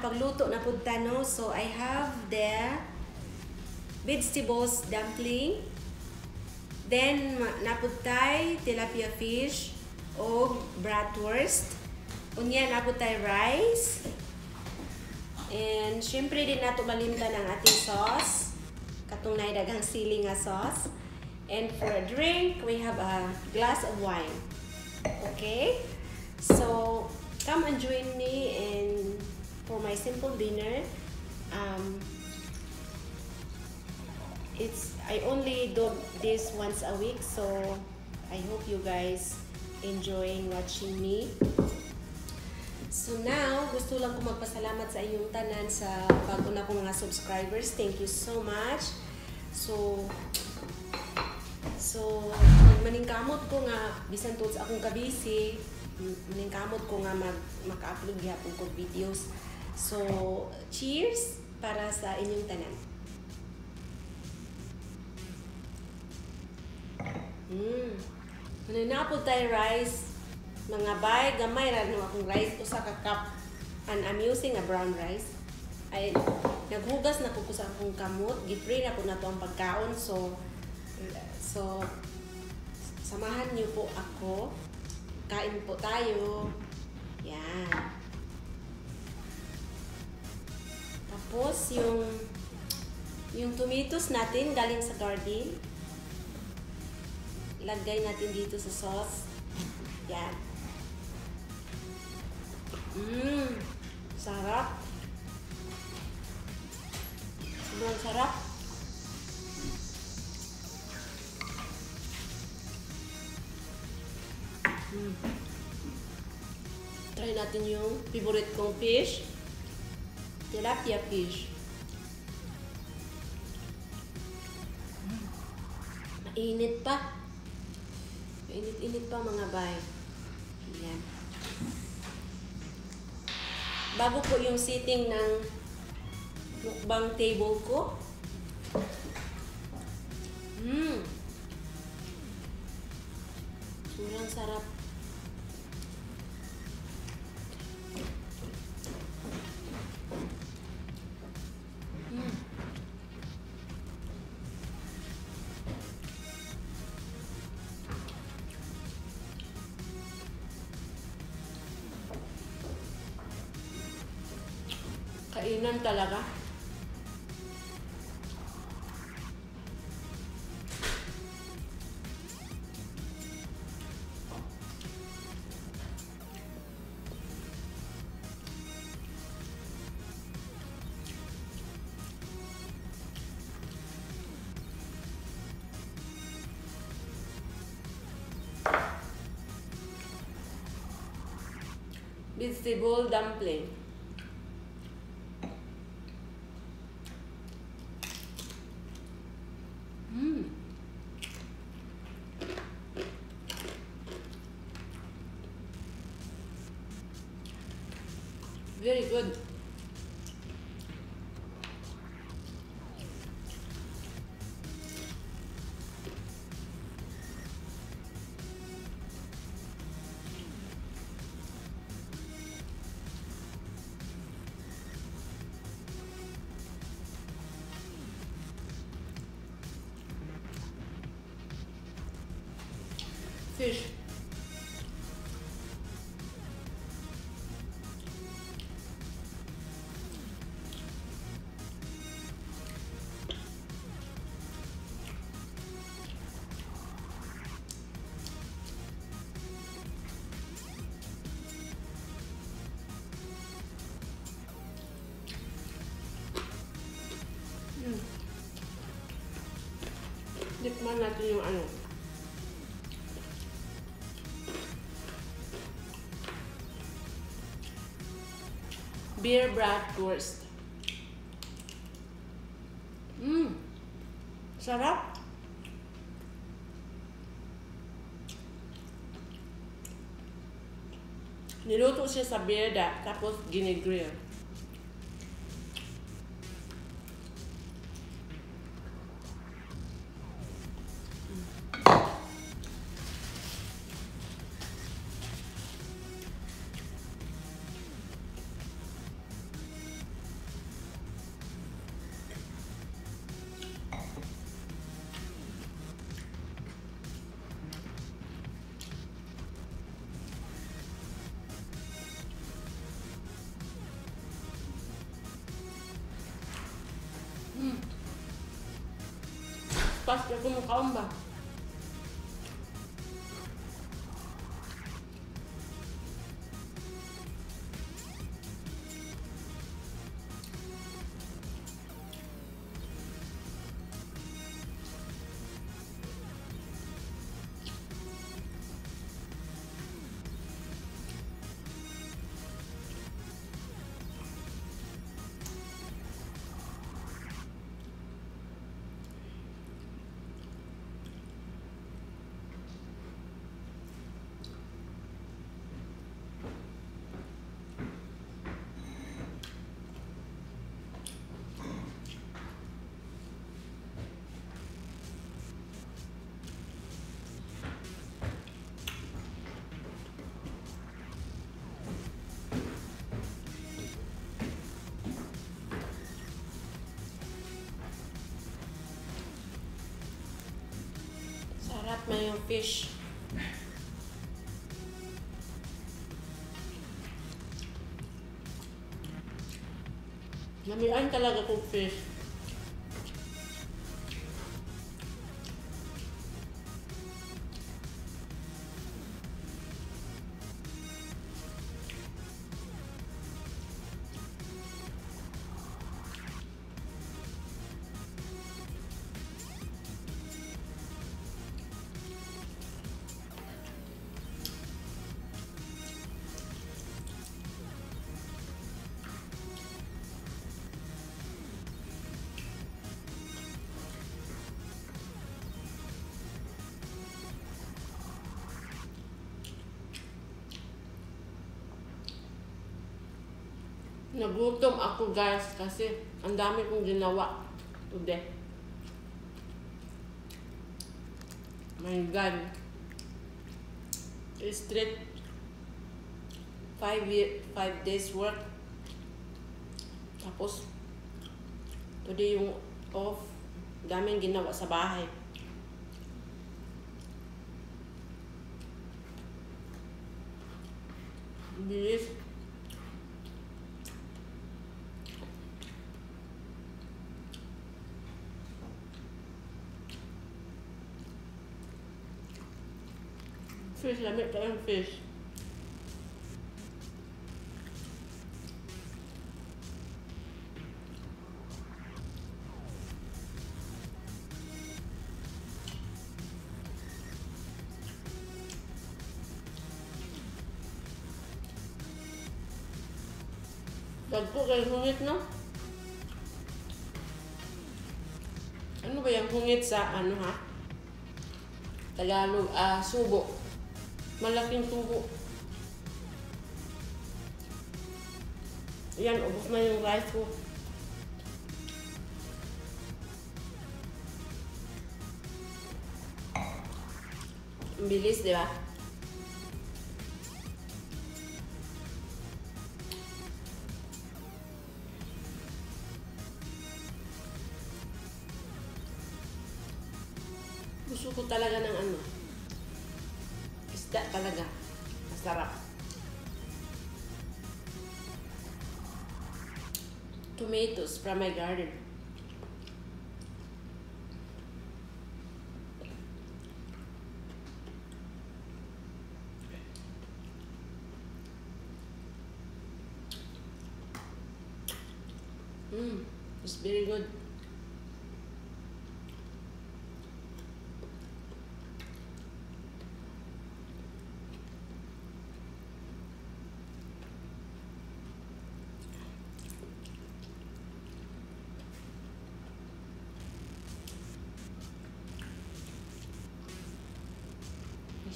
nakapagluto na po no? So I have the vegetables dumpling. Then naputay tilapia fish o bratwurst. Unya naputay rice. And syempre din nato malimta ng ating sauce. Katong daghang sili nga sauce. And for a drink, we have a glass of wine. Okay? So, come and join me in for my simple dinner. Um, it's I only do this once a week, so I hope you guys enjoying watching me. So now, gusto lang ko magpasalamat sa inyong tanan sa bago na kong mga subscribers. Thank you so much. So, So, maningkamot ko nga, bisan tools akong kabisi, maningkamot ko nga mag, maka-upload gihapon ko videos. So, cheers para sa inyong tanan. Mm. Ano na po tayo rice? Mga bay, gamay ra no akong rice usa ka cup. And I'm using a brown rice. Ay naghugas na ko sa akong kamot, gipray na ko na to ang pagkaon so So, samahan niyo po ako. Kain po tayo. Yan. Tapos, yung yung tomatoes natin galing sa garden. Lagay natin dito sa sauce. Yan. Mmm. Sarap. Sobrang sarap. Mm. Try natin yung favorite kong fish. Tilapia fish. Mainit pa. Mainit-init pa mga bay. Yan. Bago po yung sitting ng mukbang table ko. Mmm. Sobrang sarap. Kainan talaga. vegetable dumpling. Fish. Mm. Tikman natin yung ano. Beer bratwurst. Mmm. Sarap. Niluto siya sa beerda, tapos ginigrill. е калынба fish. Namian talaga kong fish. Nagutom ako guys kasi ang dami kong ginawa today. My God. Straight five year, five days work. Tapos today yung off. Daming ginawa sa bahay. Bilis. Fish, lamig tayong fish. Dagpo kay hungit, no? Ano ba yung hungit sa ano ha? Tagalog, ah, subo. Malaking tubo. Yan, ubos na yung rice ko. Ang bilis, di ba? Gusto ko talaga ng ano, isda talaga. Masarap. Tomatoes from my garden. Mm, it's very good.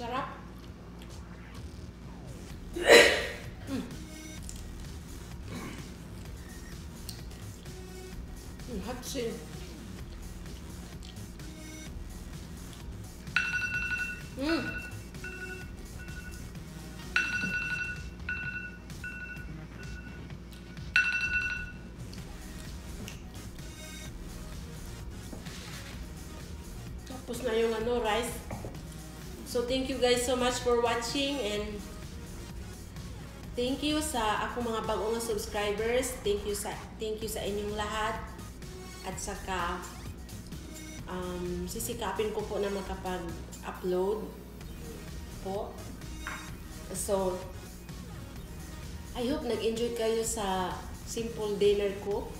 Masarap. Mm. Mm, hot sin. Mm. Tapos So thank you guys so much for watching and thank you sa ako mga bagong subscribers. Thank you sa thank you sa inyong lahat. At saka um, sisikapin ko po na makapag-upload po. So, I hope nag-enjoy kayo sa simple dinner ko.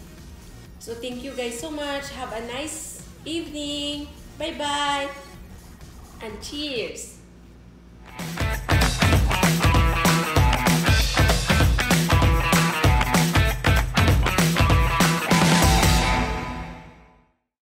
So, thank you guys so much. Have a nice evening. Bye-bye. And cheers.